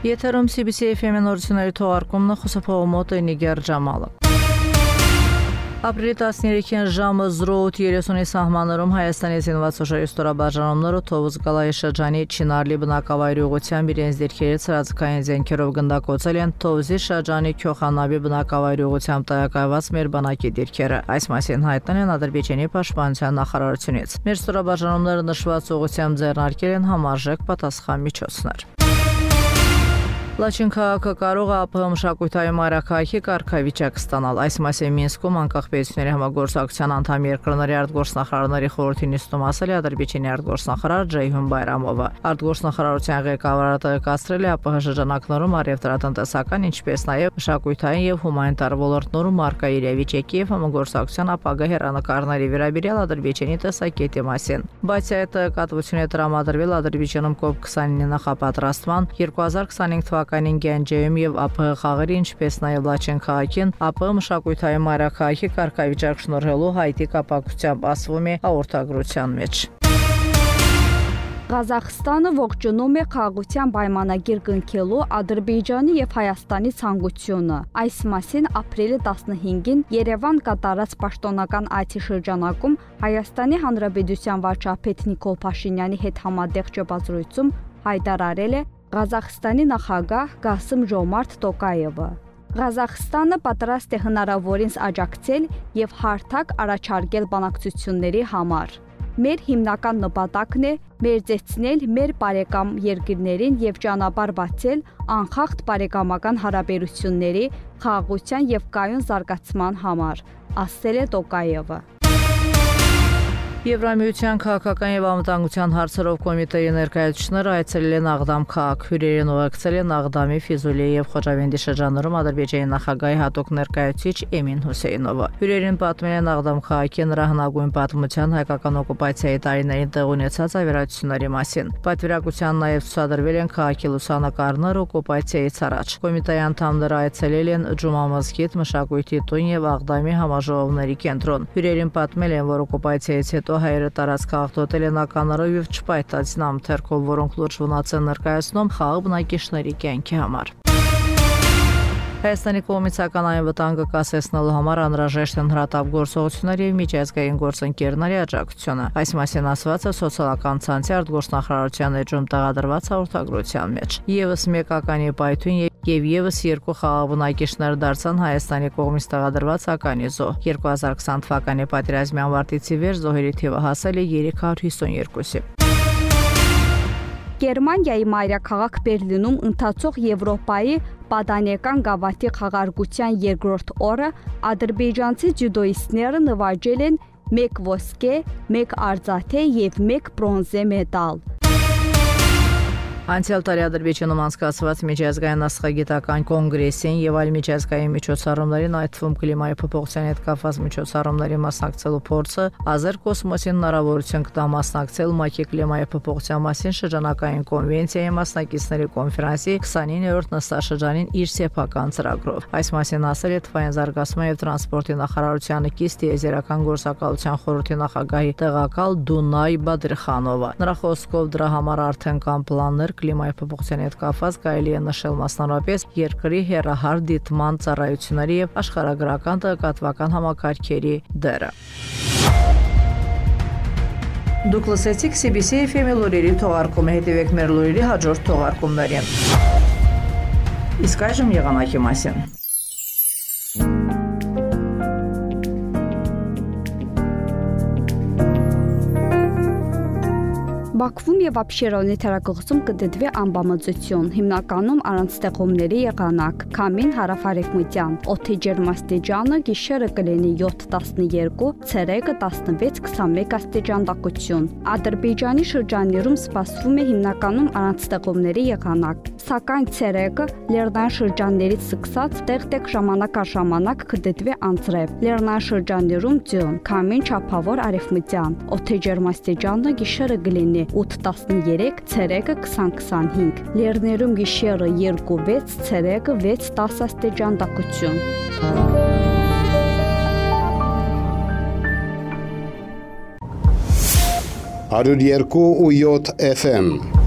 Եթերում CBC FM-ի նորությունների թողարկումն է խոսափողը մոտ Նիգեր Ջամալը։ Ապրիլի 13-ին ժամը 0:30-ի սահմաններում Հայաստանի զինված ուժերի ստորաբաժանումները Թովուզ Գալայի շրջանի Չինարլի բնակավայրի ուղությամբ իրենց դիրքերից հրացքային զենքերով գնդակոծել են Թովուզի շրջանի Քյոխանավի բնակավայրի ուղությամբ տեղակայված մեր բանակի դիրքերը։ Այս մասին հայտնել են Ադրբեջանի պաշտպանության նախարարությունից։ Մեր ստորաբաժանումները նշված ուղությամբ ձեռնարկել են համարժեք պատասխան միջոցներ։ Լաչին քաղաքը կարող է ԱՊՀ մշակութային մայրաքաղաքի կարգավիճակ ստանալ։ Այս մասին Մինսկում անկախ պետությունների համագործակցության անդամ երկրների արտգործնախարարների խորհրդի նիստում ասել է Ադրբեջանի արտգործնախարար Ջեյհուն Բայրամովը։ Արտգործնախարարության ղեկավարը տեղեկացրել է ԱՊՀ շրջանակներում արևտրատնտեսական, ինչպես նաև մշակութային եւ հումանիտար ոլորտներում արկա իրավիճակի եւ համագործակցության ապագա հերանեկարների վերաբերյալ Ադրբեջանի տեսակետի մասին։ Բայց այդ կատվությունը տրամադրվել Ադրբեջանում COP29 նախապատրաստման 2025 թվականի թվականին Գյանջեում եւ ԱՊՀ խաղերի, ինչպես նաեւ Լաչեն քաղաքին ԱՊՀ մշակութային մայրաքաղաքի կարգավիճակ շնորհելու հայտի կապակցությամբ ասվում է հաղորդագրության մեջ։ Ղազախստանը ողջունում է խաղաղության պայմանագիր կնքելու Ադրբեջանի եւ Հայաստանի ցանկությունը։ Այս մասին ապրիլի 15-ին Երևան կատարած պաշտոնական այցի շրջանակում Հայաստանի Հանրապետության վարչապետ Նիկոլ Փաշինյանի հետ համատեղ ճեպազրույցում հայտարարել է Ղազախստանի նախագահ Գասım Ժոմարտ Տոկաևը։ Ղազախստանը պատրաստ է հնարավորինս աջակցել եւ հարթակ առաջարկել բանակցությունների համար։ Մեր հիմնական նպատակն է մերձեցնել մեր բարեկամ երկրներին եւ ճանապարհ բացել անխախտ բարեկամական հարաբերությունների խաղաղության եւ կայուն զարգացման համար, ասել է Տոկաևը։ Եվրամիության քաղաքական եւ անվտանգության հարցերով կոմիտեի ներկայացուցիչները այցելել են Աղդամ քաղաք, հյուրերին ուղեկցել են Աղդամի, Ֆիզուլի եւ Խոջավենդի շրջաններում Ադրբեջանի նախագահի հատուկ ներկայացուցիչ Էմին Հուսեյնովը։ Հյուրերին պատմել են Աղդամ քաղաքի նրա հնագույն պատմության հայկական օկուպացիայի տարիներին տեղ ունեցած ավերածությունների մասին։ Պատվիրակության նաեւ ցուցադրվել են քաղաքի լուսանկարներ օկուպացիայից առաջ։ Կոմիտեի անդամները այցելել են Ջումա մզկիթ, մշակույթի տուն եւ Աղդամի համաժողովների կենտրոն։ Հյուրերին պատմել են, որ օկուպացիայից հետո հետո հայերը տարածք հաղթոտել են ականարով եւ չպայտած նամ թերքով, որոնք լուրջ վնաց են ներկայացնում խաղ բնակիչների կյանքի համար։ Հայաստանի կողմից ականային վտանգը կասեցնելու համար անհրաժեշտ են հրատապ գործողություններ եւ միջազգային գործընկերների աջակցությունը։ Այս մասին ասված է սոցիալական ցանցի արտգործնախարարության էջում տեղադրված հաղորդագրության մեջ։ Եվս մեկ ականի պայթուն եւ եւս երկու խաղաղունակիչներ դարձան Հայաստանի կողմից տեղադրված ականի զոհ։ 2020 թվականի պատերազմի ավարտից ի վեր զոհերի թիվը հասել է 352-ի։ Գերմանիայի մայրաքաղաք Բերլինում ընթացող Եվրոպայի պատանեկան գավաթի խաղարկության երկրորդ օրը ադրբեջանցի ջյուդոիստները նվաճել են 1 ոսկե, 1 արծաթե եւ 1 բրոնզե մեդալ։ Անցյալ տարի Ադրբեջանում անցկացված միջազգային աստղագիտական կոնգրեսին եւ այլ միջազգային միջոցառումներին, այդ թվում կլիմայի փոփոխության հետ կապված միջոցառումների մասնակցելու փորձը Ազեր կոսմոսին հնարավորություն կտա մասնակցել ՄԱԿ-ի կլիմայի փոփոխության մասին շրջանակային կոնվենցիայի մասնակիցների կոնֆերանսի 29-րդ նստաշրջանին իր սեփական ծրագրով։ Այս մասին ասել է Թվային զարգացման եւ տրանսպորտի նախարարությանը կից տիեզերական գործակալության խորհրդի նախագահի տեղակալ Դունայ Բադրխանովը։ Նրա խոսքով դրա համար արդեն կան պլաններ կլիմայի փոփոխության հետ կապված կարելի է նշել մասնավորապես երկրի հերահար դիտման ծառայությունների եւ աշխարհագրական տեղեկատվական համակարգերի դերը։ Դուք լսեցիք CBC FM-ի լուրերի թողարկումը, հետևեք մեր լուրերի հաջորդ թողարկումներին։ Իսկ այժմ եղանակի մասին։ Բաքվում եւ Աբշերոնի թերակղզում կդդվի անբավարարություն, հիմնականում առանց ստեղումների եղանակ։ Քամին հարավարևմտյան։ Օդի ջերմաստիճանը գիշերը կլինի 7-12, ցերեկը 16-21 աստիճան տաքություն։ Ադրբեջանի շրջաններում սպասվում է հիմնականում առանց ստեղումների եղանակ, սակայն ցերեկը Լեռնային շրջաններից սկսած տեղ-տեղ ժամանակ առ ժամանակ կդդվի անձրև։ Լեռնային շրջաններում ձյուն, քամին չափավոր արևմտյան։ Օդի ջերմաստիճանը գիշերը կլինի 8-13, ցերեկը 20-25։ Լեռներում գիշերը 2-6, ցերեկը 6-10 աստիճան տաքություն։ Արուր 2 ու 7 FM